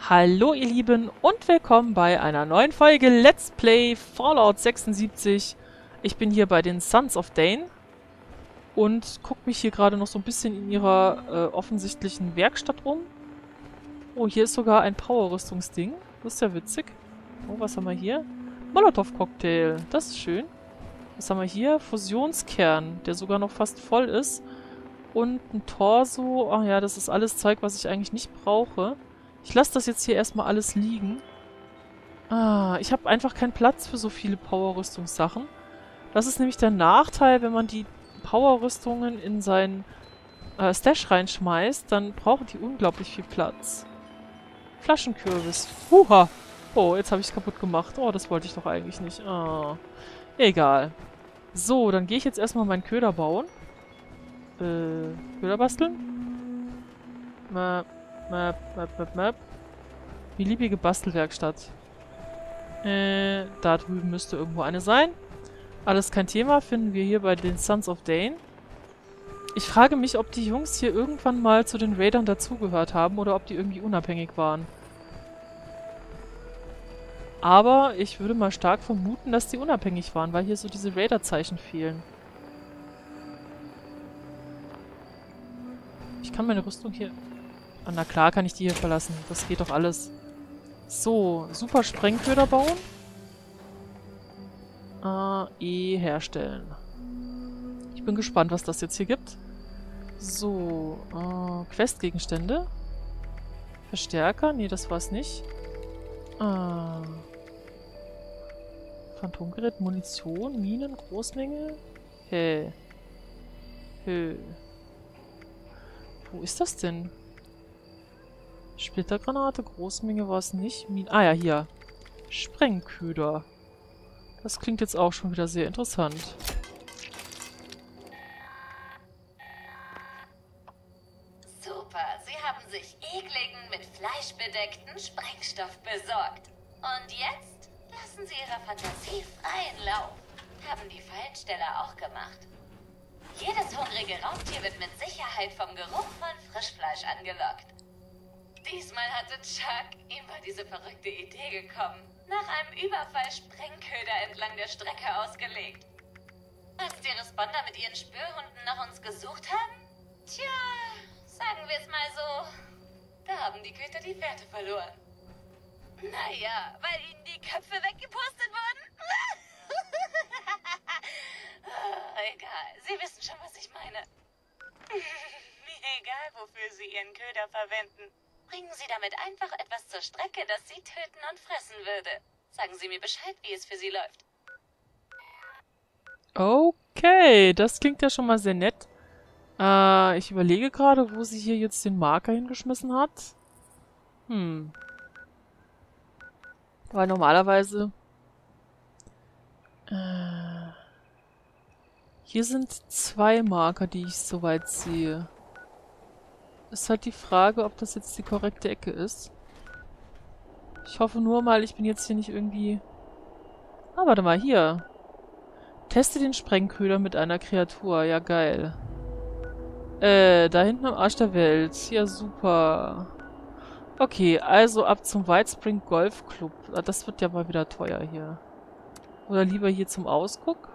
Hallo ihr Lieben und willkommen bei einer neuen Folge Let's Play Fallout 76. Ich bin hier bei den Sons of Dane und gucke mich hier gerade noch so ein bisschen in ihrer äh, offensichtlichen Werkstatt um. Oh, hier ist sogar ein Power-Rüstungsding. Das ist ja witzig. Oh, was haben wir hier? Molotow-Cocktail. Das ist schön. Was haben wir hier? Fusionskern, der sogar noch fast voll ist. Und ein Torso. Ach ja, das ist alles Zeug, was ich eigentlich nicht brauche. Ich lasse das jetzt hier erstmal alles liegen. Ah, ich habe einfach keinen Platz für so viele Power-Rüstungssachen. Das ist nämlich der Nachteil, wenn man die Power-Rüstungen in seinen äh, Stash reinschmeißt, dann brauchen die unglaublich viel Platz. Flaschenkürbis. Huha! Oh, jetzt habe ich es kaputt gemacht. Oh, das wollte ich doch eigentlich nicht. Ah, egal. So, dann gehe ich jetzt erstmal meinen Köder bauen. Äh, Köder basteln? Map, map, map, map, map. Beliebige Bastelwerkstatt. Äh, da drüben müsste irgendwo eine sein. Alles kein Thema, finden wir hier bei den Sons of Dane. Ich frage mich, ob die Jungs hier irgendwann mal zu den Raidern dazugehört haben oder ob die irgendwie unabhängig waren. Aber ich würde mal stark vermuten, dass die unabhängig waren, weil hier so diese Raider-Zeichen fehlen. Ich kann meine Rüstung hier... Na klar kann ich die hier verlassen. Das geht doch alles. So, super Sprengköder bauen. AE herstellen. Ich bin gespannt, was das jetzt hier gibt. So, äh, Questgegenstände. Verstärker? Nee, das war's nicht. Ah. Phantomgerät, Munition, Minen, Großmenge. Hä? Hä? Wo ist das denn? Splittergranate, Großmenge war es nicht. Min ah ja, hier. Sprengköder. Das klingt jetzt auch schon wieder sehr interessant. Super, Sie haben sich ekligen, mit Fleisch bedeckten Sprengstoff besorgt. Und jetzt lassen Sie Ihrer Fantasie freien Lauf. Haben die Fallensteller auch gemacht. Jedes hungrige Raubtier wird mit Sicherheit vom Geruch von Frischfleisch angelockt. Diesmal hatte Chuck, ihm war diese verrückte Idee gekommen, nach einem Überfall Sprengköder entlang der Strecke ausgelegt. Als die Responder mit ihren Spürhunden nach uns gesucht haben? Tja, sagen wir es mal so. Da haben die Köter die Fährte verloren. Naja, weil ihnen die Köpfe weggepustet wurden? Egal, Sie wissen schon, was ich meine. Egal, wofür Sie Ihren Köder verwenden. Bringen Sie damit einfach etwas zur Strecke, das Sie töten und fressen würde. Sagen Sie mir Bescheid, wie es für Sie läuft. Okay, das klingt ja schon mal sehr nett. Äh, ich überlege gerade, wo sie hier jetzt den Marker hingeschmissen hat. Hm. Weil normalerweise... Äh, hier sind zwei Marker, die ich soweit sehe. Ist halt die Frage, ob das jetzt die korrekte Ecke ist. Ich hoffe nur mal, ich bin jetzt hier nicht irgendwie... Ah, warte mal, hier. Teste den Sprengköder mit einer Kreatur. Ja, geil. Äh, da hinten am Arsch der Welt. Ja, super. Okay, also ab zum White Spring Golf Club. Ah, Das wird ja mal wieder teuer hier. Oder lieber hier zum Ausguck.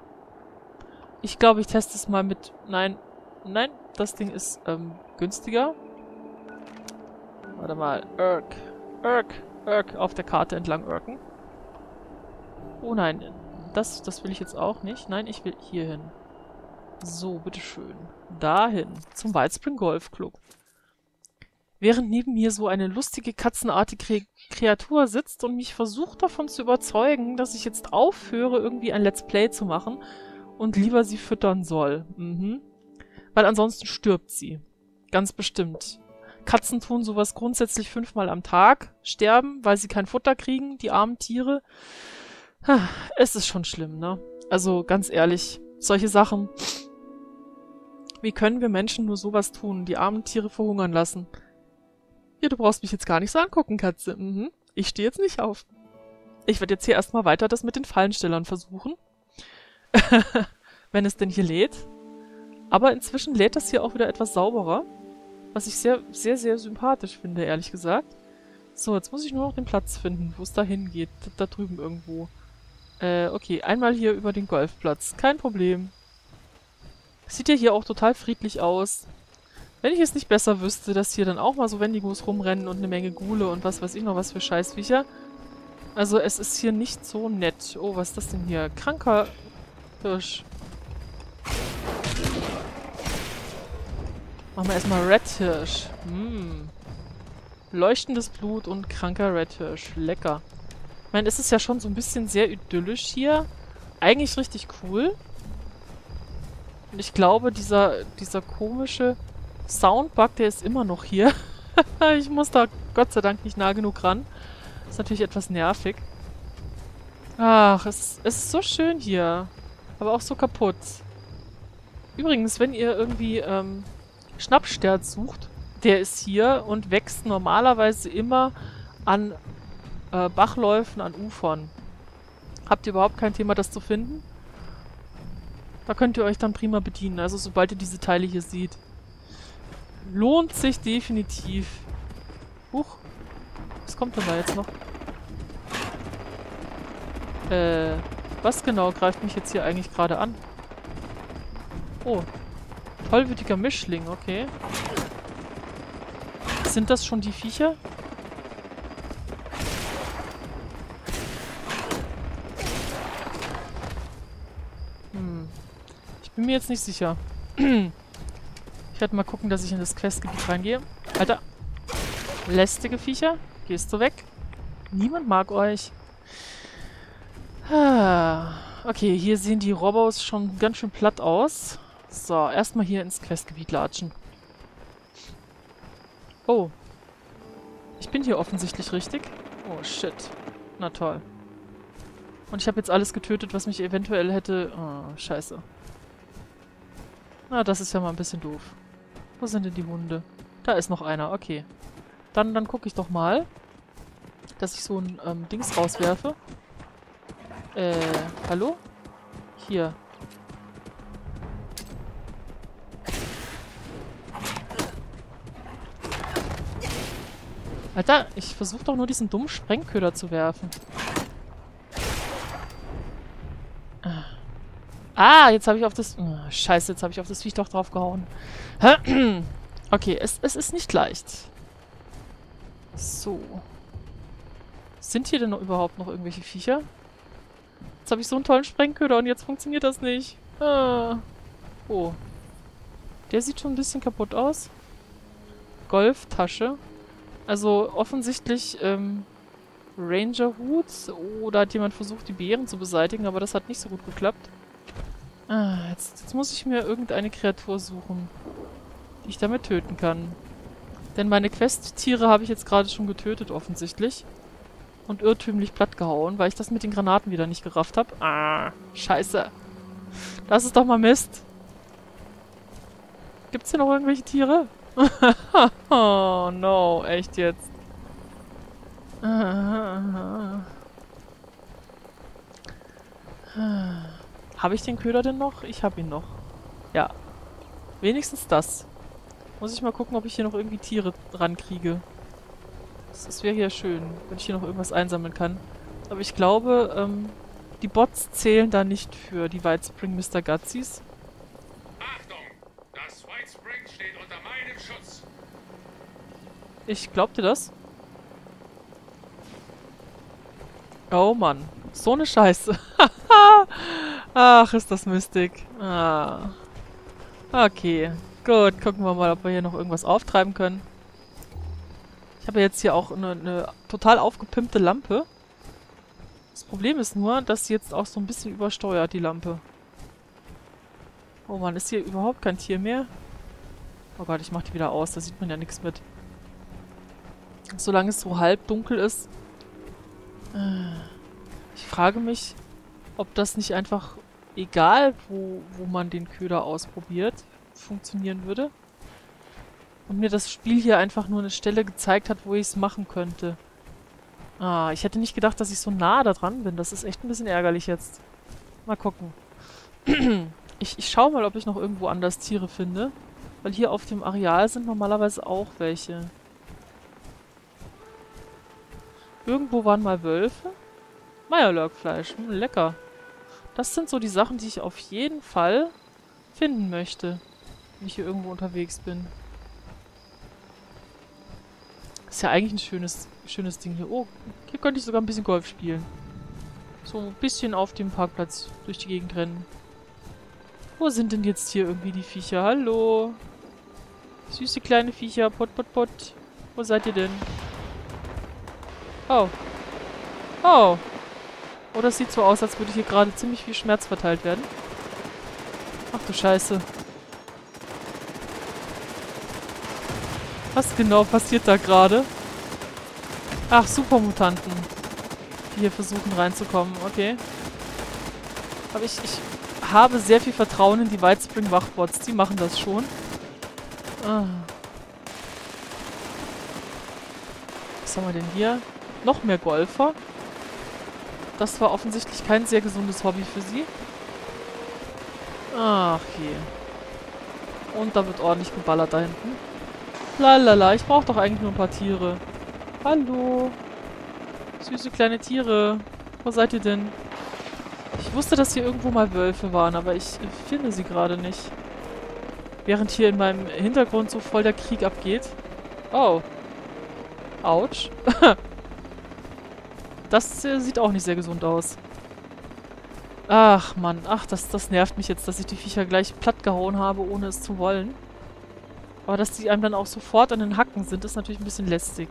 Ich glaube, ich teste es mal mit... Nein, nein, das Ding ist ähm, günstiger. Warte mal. Irk. Irk. Irk. Auf der Karte entlang irken. Oh nein. Das, das will ich jetzt auch nicht. Nein, ich will hier hin. So, bitteschön. Dahin. Zum Wildspring Golf Club. Während neben mir so eine lustige katzenartige Kreatur sitzt und mich versucht davon zu überzeugen, dass ich jetzt aufhöre, irgendwie ein Let's Play zu machen und lieber sie füttern soll. Mhm. Weil ansonsten stirbt sie. Ganz bestimmt. Katzen tun sowas grundsätzlich fünfmal am Tag. Sterben, weil sie kein Futter kriegen, die armen Tiere. Es ist schon schlimm, ne? Also ganz ehrlich, solche Sachen. Wie können wir Menschen nur sowas tun, die armen Tiere verhungern lassen? Ja, du brauchst mich jetzt gar nicht so angucken, Katze. Mhm. Ich stehe jetzt nicht auf. Ich werde jetzt hier erstmal weiter das mit den Fallenstellern versuchen. Wenn es denn hier lädt. Aber inzwischen lädt das hier auch wieder etwas sauberer. Was ich sehr, sehr, sehr sympathisch finde, ehrlich gesagt. So, jetzt muss ich nur noch den Platz finden, wo es da hingeht. Da, da drüben irgendwo. Äh, okay. Einmal hier über den Golfplatz. Kein Problem. Sieht ja hier auch total friedlich aus. Wenn ich es nicht besser wüsste, dass hier dann auch mal so Wendigos rumrennen und eine Menge Gule und was weiß ich noch was für Scheißviecher. Also es ist hier nicht so nett. Oh, was ist das denn hier? Kranker Hirsch. Machen wir erstmal Red Hirsch. Hm. Leuchtendes Blut und kranker Red Hirsch. Lecker. Ich meine, es ist ja schon so ein bisschen sehr idyllisch hier. Eigentlich richtig cool. Und ich glaube, dieser, dieser komische Soundbug, der ist immer noch hier. ich muss da Gott sei Dank nicht nah genug ran. Ist natürlich etwas nervig. Ach, es, es ist so schön hier. Aber auch so kaputt. Übrigens, wenn ihr irgendwie ähm, Schnappsterz sucht, der ist hier und wächst normalerweise immer an äh, Bachläufen, an Ufern. Habt ihr überhaupt kein Thema, das zu finden? Da könnt ihr euch dann prima bedienen, also sobald ihr diese Teile hier seht. Lohnt sich definitiv. Huch. Was kommt denn da jetzt noch? Äh, was genau greift mich jetzt hier eigentlich gerade an? Oh. Tollwütiger Mischling, okay. Sind das schon die Viecher? Hm. Ich bin mir jetzt nicht sicher. ich werde mal gucken, dass ich in das Questgebiet reingehe. Alter. Lästige Viecher. Gehst du weg? Niemand mag euch. Ah. Okay, hier sehen die Robos schon ganz schön platt aus. So, erstmal hier ins Questgebiet latschen. Oh. Ich bin hier offensichtlich richtig. Oh, shit. Na toll. Und ich habe jetzt alles getötet, was mich eventuell hätte... Oh, scheiße. Na, das ist ja mal ein bisschen doof. Wo sind denn die Hunde? Da ist noch einer, okay. Dann, dann gucke ich doch mal, dass ich so ein ähm, Dings rauswerfe. Äh, hallo? Hier. Alter, ich versuche doch nur diesen dummen Sprengköder zu werfen. Ah, jetzt habe ich auf das... Oh, scheiße, jetzt habe ich auf das Viech doch draufgehauen. Okay, es, es ist nicht leicht. So. Sind hier denn noch überhaupt noch irgendwelche Viecher? Jetzt habe ich so einen tollen Sprengköder und jetzt funktioniert das nicht. Ah. Oh. Der sieht schon ein bisschen kaputt aus. Golftasche. Also offensichtlich ähm, Ranger-Hut oder hat jemand versucht, die Beeren zu beseitigen, aber das hat nicht so gut geklappt. Ah, jetzt, jetzt muss ich mir irgendeine Kreatur suchen, die ich damit töten kann. Denn meine Quest-Tiere habe ich jetzt gerade schon getötet, offensichtlich. Und irrtümlich plattgehauen, weil ich das mit den Granaten wieder nicht gerafft habe. Ah, scheiße. Das ist doch mal Mist. Gibt's hier noch irgendwelche Tiere? oh no, echt jetzt. Habe ich den Köder denn noch? Ich habe ihn noch. Ja. Wenigstens das. Muss ich mal gucken, ob ich hier noch irgendwie Tiere rankriege. Das, das wäre ja schön, wenn ich hier noch irgendwas einsammeln kann. Aber ich glaube, ähm, die Bots zählen da nicht für die White Spring Mr. Gutsies. Ich glaub dir das. Oh Mann. So eine Scheiße. Ach, ist das Mystik. Ah. Okay. Gut, gucken wir mal, ob wir hier noch irgendwas auftreiben können. Ich habe jetzt hier auch eine, eine total aufgepimpte Lampe. Das Problem ist nur, dass sie jetzt auch so ein bisschen übersteuert, die Lampe. Oh Mann, ist hier überhaupt kein Tier mehr? Oh Gott, ich mach die wieder aus, da sieht man ja nichts mit. Solange es so halb dunkel ist. Ich frage mich, ob das nicht einfach, egal wo, wo man den Köder ausprobiert, funktionieren würde. Und mir das Spiel hier einfach nur eine Stelle gezeigt hat, wo ich es machen könnte. Ah, ich hätte nicht gedacht, dass ich so nah da dran bin. Das ist echt ein bisschen ärgerlich jetzt. Mal gucken. ich, ich schaue mal, ob ich noch irgendwo anders Tiere finde. Weil hier auf dem Areal sind normalerweise auch welche. Irgendwo waren mal Wölfe. Meierlörkfleisch. Hm, lecker. Das sind so die Sachen, die ich auf jeden Fall finden möchte, wenn ich hier irgendwo unterwegs bin. Ist ja eigentlich ein schönes, schönes Ding hier. Oh, hier könnte ich sogar ein bisschen Golf spielen. So ein bisschen auf dem Parkplatz durch die Gegend rennen. Wo sind denn jetzt hier irgendwie die Viecher? Hallo? Süße kleine Viecher. Pott, pott, pott. Wo seid ihr denn? Oh. Oh. Oh, das sieht so aus, als würde hier gerade ziemlich viel Schmerz verteilt werden. Ach du Scheiße. Was genau passiert da gerade? Ach, Supermutanten. Die hier versuchen reinzukommen. Okay. Aber ich, ich habe sehr viel Vertrauen in die Whitespring-Wachbots. Die machen das schon. Ah. Was haben wir denn hier? Noch mehr Golfer. Das war offensichtlich kein sehr gesundes Hobby für sie. Ach je. Und da wird ordentlich geballert da hinten. Lalala, ich brauche doch eigentlich nur ein paar Tiere. Hallo. Süße kleine Tiere. Wo seid ihr denn? Ich wusste, dass hier irgendwo mal Wölfe waren, aber ich finde sie gerade nicht. Während hier in meinem Hintergrund so voll der Krieg abgeht. Oh. Autsch. das äh, sieht auch nicht sehr gesund aus. Ach, Mann. Ach, das, das nervt mich jetzt, dass ich die Viecher gleich platt gehauen habe, ohne es zu wollen. Aber dass die einem dann auch sofort an den Hacken sind, ist natürlich ein bisschen lästig.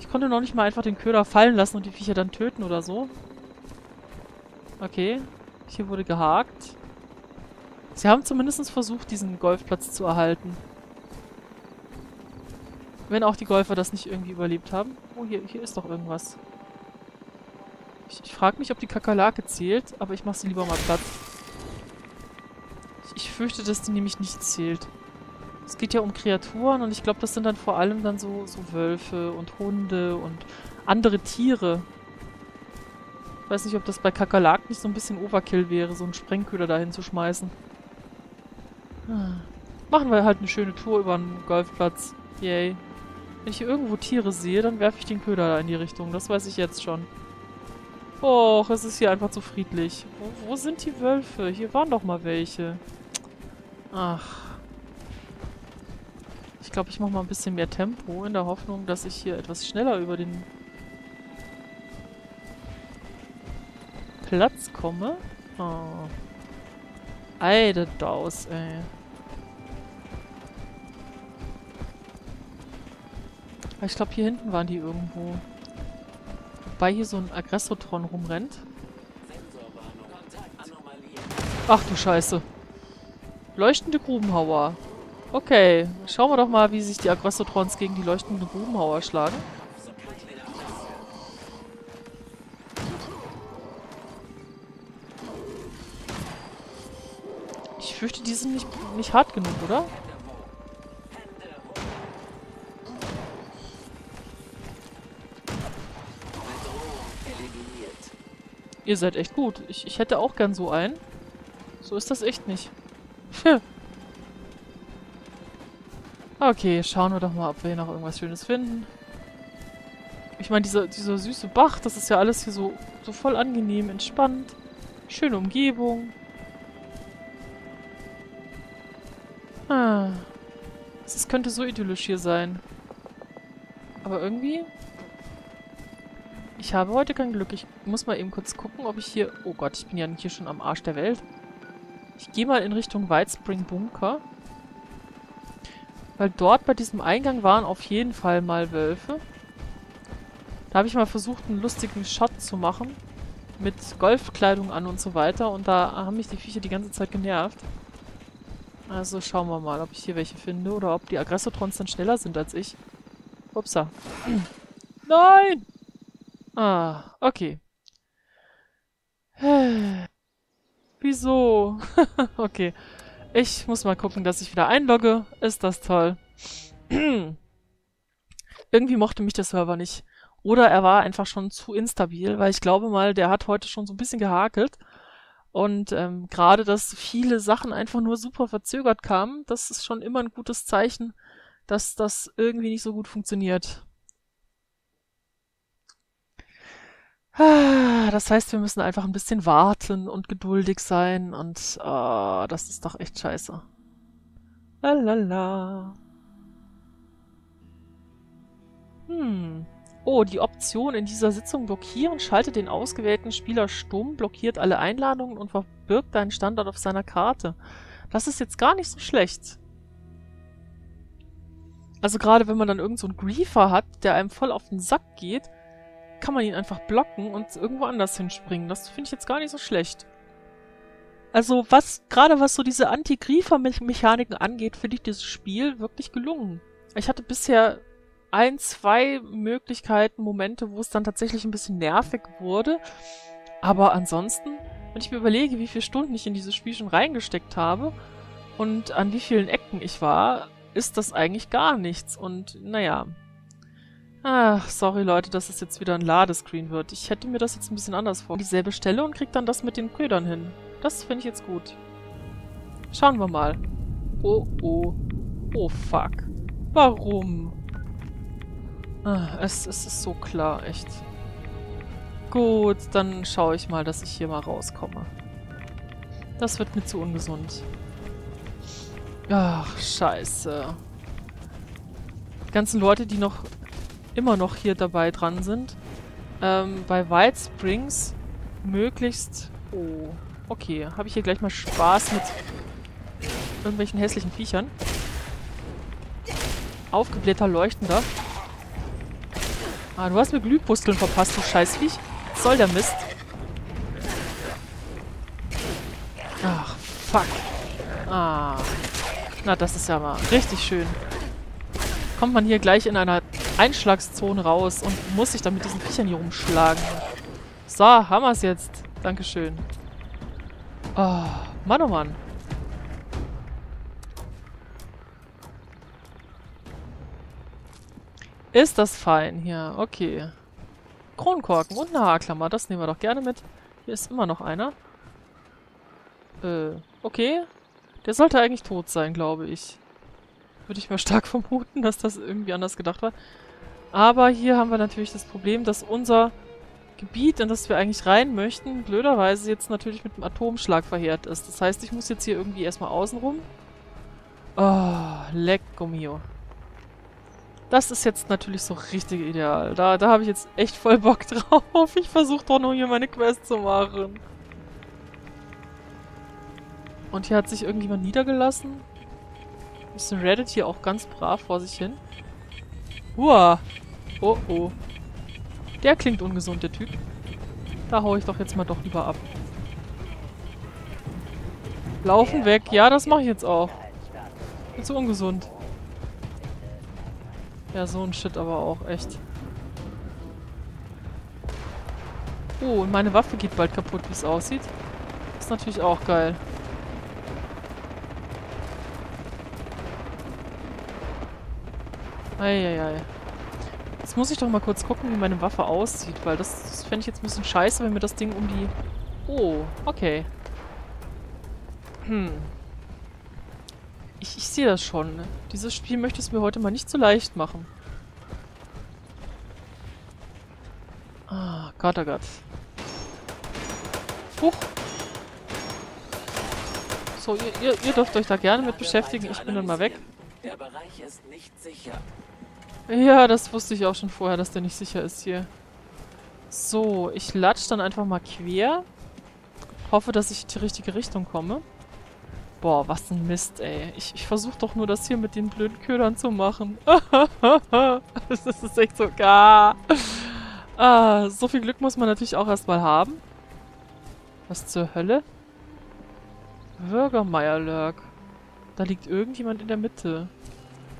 Ich konnte noch nicht mal einfach den Köder fallen lassen und die Viecher dann töten oder so. Okay. Hier wurde gehakt. Sie haben zumindest versucht, diesen Golfplatz zu erhalten. Wenn auch die Golfer das nicht irgendwie überlebt haben. Oh, hier, hier ist doch irgendwas. Ich, ich frage mich, ob die Kakerlake zählt, aber ich mache sie lieber mal platt. Ich, ich fürchte, dass die nämlich nicht zählt. Es geht ja um Kreaturen und ich glaube, das sind dann vor allem dann so, so Wölfe und Hunde und andere Tiere. Ich weiß nicht, ob das bei Kakerlak nicht so ein bisschen Overkill wäre, so einen Sprengköder dahin zu schmeißen. Ah. Machen wir halt eine schöne Tour über einen Golfplatz. Yay. Wenn ich hier irgendwo Tiere sehe, dann werfe ich den Köder da in die Richtung. Das weiß ich jetzt schon. Och, es ist hier einfach zu friedlich. Wo, wo sind die Wölfe? Hier waren doch mal welche. Ach. Ich glaube, ich mache mal ein bisschen mehr Tempo in der Hoffnung, dass ich hier etwas schneller über den Platz komme. Oh. Eide Daus, ey. Ich glaube, hier hinten waren die irgendwo. Wobei hier so ein Aggressotron rumrennt. Ach du Scheiße. Leuchtende Grubenhauer. Okay, schauen wir doch mal, wie sich die Aggressotrons gegen die leuchtenden Grubenhauer schlagen. Ich fürchte, die sind nicht, nicht hart genug, oder? Ihr seid echt gut. Ich, ich hätte auch gern so einen. So ist das echt nicht. Okay, schauen wir doch mal, ob wir hier noch irgendwas Schönes finden. Ich meine, dieser, dieser süße Bach, das ist ja alles hier so, so voll angenehm, entspannt. Schöne Umgebung. Ah. Es könnte so idyllisch hier sein. Aber irgendwie... Ich habe heute kein Glück. Ich muss mal eben kurz gucken, ob ich hier... Oh Gott, ich bin ja hier schon am Arsch der Welt. Ich gehe mal in Richtung Whitespring Bunker. Weil dort bei diesem Eingang waren auf jeden Fall mal Wölfe. Da habe ich mal versucht, einen lustigen Shot zu machen. Mit Golfkleidung an und so weiter. Und da haben mich die Viecher die ganze Zeit genervt. Also schauen wir mal, ob ich hier welche finde. Oder ob die Aggressotrons dann schneller sind als ich. Upsa. Nein! Ah, okay. Wieso? okay. Ich muss mal gucken, dass ich wieder einlogge. Ist das toll. Irgendwie mochte mich der Server nicht. Oder er war einfach schon zu instabil, weil ich glaube mal, der hat heute schon so ein bisschen gehakelt. Und ähm, gerade, dass viele Sachen einfach nur super verzögert kamen, das ist schon immer ein gutes Zeichen, dass das irgendwie nicht so gut funktioniert. Das heißt, wir müssen einfach ein bisschen warten und geduldig sein und oh, das ist doch echt scheiße. Lalala. Hm. Oh, die Option in dieser Sitzung blockieren schaltet den ausgewählten Spieler stumm, blockiert alle Einladungen und verbirgt deinen Standort auf seiner Karte. Das ist jetzt gar nicht so schlecht. Also gerade wenn man dann irgend so einen Griefer hat, der einem voll auf den Sack geht, kann man ihn einfach blocken und irgendwo anders hinspringen. Das finde ich jetzt gar nicht so schlecht. Also was, gerade was so diese Anti-Griefer-Mechaniken angeht, finde ich dieses Spiel wirklich gelungen. Ich hatte bisher ein, zwei Möglichkeiten, Momente, wo es dann tatsächlich ein bisschen nervig wurde. Aber ansonsten, wenn ich mir überlege, wie viele Stunden ich in dieses Spiel schon reingesteckt habe und an wie vielen Ecken ich war, ist das eigentlich gar nichts. Und naja. Ach, sorry Leute, dass es jetzt wieder ein Ladescreen wird. Ich hätte mir das jetzt ein bisschen anders vor. Dieselbe Stelle und krieg dann das mit den Brüdern hin. Das finde ich jetzt gut. Schauen wir mal. Oh, oh. Oh, fuck. Warum? Ah, es, es ist so klar, echt. Gut, dann schaue ich mal, dass ich hier mal rauskomme. Das wird mir zu ungesund. Ach, scheiße. Die ganzen Leute, die noch immer noch hier dabei dran sind. Ähm, bei White Springs möglichst... Oh, okay. Habe ich hier gleich mal Spaß mit irgendwelchen hässlichen Viechern. Aufgeblähter Leuchtender. Ah, du hast mir Glühpusteln verpasst, du Scheißviech. Was soll der Mist? Ach, fuck. Ah. Na, das ist ja mal richtig schön. Kommt man hier gleich in einer Einschlagszone raus und muss sich dann mit diesen Viechern hier rumschlagen. So, haben wir es jetzt. Dankeschön. Oh, Mann, oh Mann. Ist das fein hier. Okay. Kronkorken und eine Haarklammer. Das nehmen wir doch gerne mit. Hier ist immer noch einer. Äh, okay. Der sollte eigentlich tot sein, glaube ich. Würde ich mal stark vermuten, dass das irgendwie anders gedacht war. Aber hier haben wir natürlich das Problem, dass unser Gebiet, in das wir eigentlich rein möchten, blöderweise jetzt natürlich mit einem Atomschlag verheert ist. Das heißt, ich muss jetzt hier irgendwie erstmal außen rum. Oh, lecco mio. Das ist jetzt natürlich so richtig ideal. Da, da habe ich jetzt echt voll Bock drauf. Ich versuche doch nur hier meine Quest zu machen. Und hier hat sich irgendjemand niedergelassen. Ist Reddit hier auch ganz brav vor sich hin. Uah. Oh oh. Der klingt ungesund, der Typ. Da hau ich doch jetzt mal doch lieber ab. Laufen weg. Ja, das mache ich jetzt auch. Ist so ungesund. Ja, so ein Shit aber auch, echt. Oh, und meine Waffe geht bald kaputt, wie es aussieht. Ist natürlich auch geil. Eieiei. Jetzt muss ich doch mal kurz gucken, wie meine Waffe aussieht, weil das, das fände ich jetzt ein bisschen scheiße, wenn mir das Ding um die... Oh, okay. Hm. Ich, ich sehe das schon. Ne? Dieses Spiel möchte es mir heute mal nicht so leicht machen. Ah, Gott, oh Gott. Huch. So, ihr, ihr, ihr dürft euch da gerne mit beschäftigen. Ich bin dann mal weg. Der Bereich ist nicht sicher. Ja, das wusste ich auch schon vorher, dass der nicht sicher ist hier. So, ich latsch dann einfach mal quer. Hoffe, dass ich in die richtige Richtung komme. Boah, was ein Mist, ey. Ich, ich versuche doch nur das hier mit den blöden Ködern zu machen. das ist echt so gar. Ah, so viel Glück muss man natürlich auch erstmal haben. Was zur Hölle? Bürgermeierlurk. Da liegt irgendjemand in der Mitte.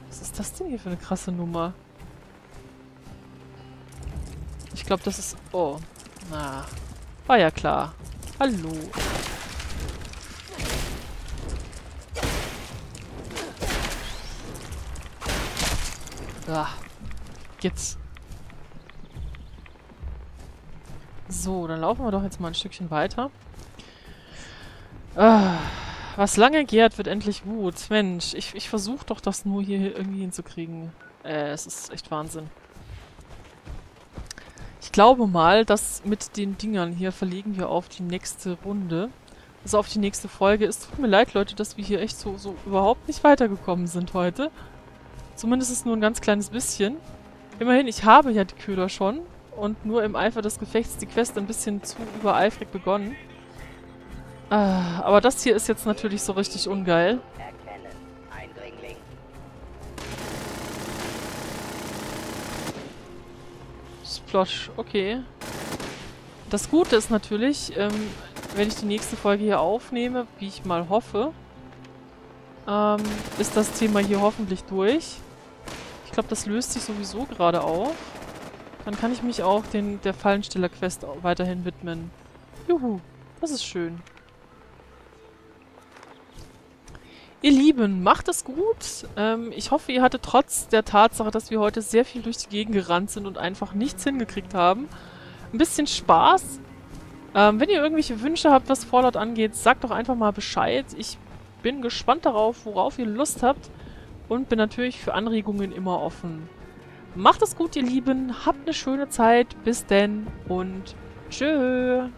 Was ist das denn hier für eine krasse Nummer? Ich glaube, das ist... Oh. Na. War ja klar. Hallo. Ah, jetzt. So, dann laufen wir doch jetzt mal ein Stückchen weiter. Ah, was lange gärt, wird endlich gut. Mensch, ich, ich versuche doch das nur hier irgendwie hinzukriegen. Äh, es ist echt Wahnsinn. Ich glaube mal, dass mit den Dingern hier verlegen wir auf die nächste Runde. Also auf die nächste Folge. Es tut mir leid, Leute, dass wir hier echt so, so überhaupt nicht weitergekommen sind heute. Zumindest ist nur ein ganz kleines bisschen. Immerhin, ich habe ja die Köder schon. Und nur im Eifer des Gefechts die Quest ein bisschen zu übereifrig begonnen. Ah, aber das hier ist jetzt natürlich so richtig ungeil. Splosh, okay. Das Gute ist natürlich, ähm, wenn ich die nächste Folge hier aufnehme, wie ich mal hoffe, ähm, ist das Thema hier hoffentlich durch. Ich glaube, das löst sich sowieso gerade auf. Dann kann ich mich auch den, der Fallensteller-Quest weiterhin widmen. Juhu, das ist schön. Ihr Lieben, macht es gut. Ähm, ich hoffe, ihr hattet trotz der Tatsache, dass wir heute sehr viel durch die Gegend gerannt sind und einfach nichts hingekriegt haben, ein bisschen Spaß. Ähm, wenn ihr irgendwelche Wünsche habt, was Fallout angeht, sagt doch einfach mal Bescheid. Ich bin gespannt darauf, worauf ihr Lust habt und bin natürlich für Anregungen immer offen. Macht es gut, ihr Lieben. Habt eine schöne Zeit. Bis denn und tschö.